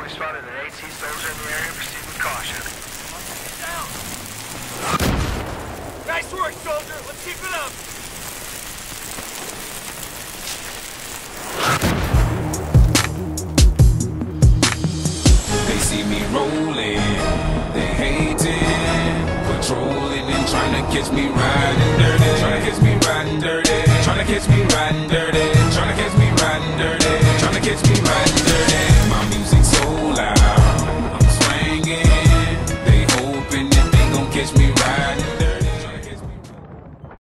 We spotted an AT soldier in the area. Proceed with caution. Down. Nice work, soldier. Let's keep it up. They see me rolling, they hating, patrolling and trying to catch me riding dirty, trying to catch me riding dirty, trying to catch me riding dirty.